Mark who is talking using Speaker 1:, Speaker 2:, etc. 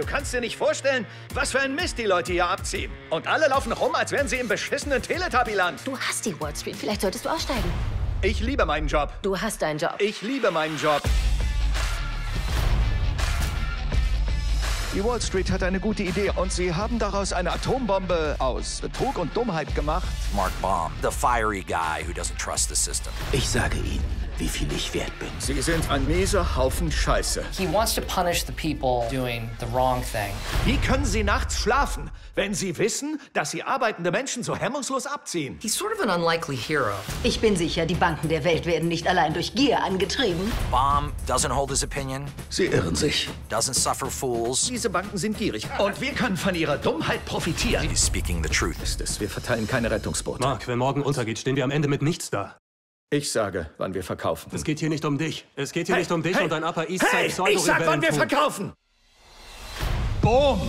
Speaker 1: Du kannst dir nicht vorstellen, was für ein Mist die Leute hier abziehen. Und alle laufen rum, als wären sie im beschissenen Teletubbyland.
Speaker 2: Du hast die Wall Street. Vielleicht solltest du aussteigen.
Speaker 1: Ich liebe meinen Job.
Speaker 2: Du hast deinen Job.
Speaker 1: Ich liebe meinen Job.
Speaker 3: Die Wall Street hat eine gute Idee und sie haben daraus eine Atombombe aus Betrug und Dummheit gemacht.
Speaker 4: Mark Baum, the fiery guy who doesn't trust the system.
Speaker 5: Ich sage Ihnen, wie viel ich wert bin.
Speaker 1: Sie sind ein mieser Haufen Scheiße.
Speaker 6: He wants to punish the people doing the wrong thing.
Speaker 1: Wie können Sie nachts schlafen, wenn Sie wissen, dass Sie arbeitende Menschen so hemmungslos abziehen?
Speaker 6: He's sort of an unlikely hero.
Speaker 7: Ich bin sicher, die Banken der Welt werden nicht allein durch Gier angetrieben.
Speaker 4: Baum doesn't hold his opinion,
Speaker 5: Sie irren sich.
Speaker 4: doesn't suffer fools.
Speaker 1: Diese Banken sind gierig. Und wir können von ihrer Dummheit profitieren.
Speaker 4: He's speaking the truth.
Speaker 1: Das, wir verteilen keine Rettungsboote.
Speaker 8: Mark, wenn morgen untergeht, stehen wir am Ende mit nichts da.
Speaker 1: Ich sage, wann wir verkaufen.
Speaker 8: Es geht hier nicht um dich. Es geht hier nicht um dich
Speaker 1: hey,
Speaker 8: und dein Upper East Side
Speaker 1: hey, ich sag, wann wir verkaufen. Boom!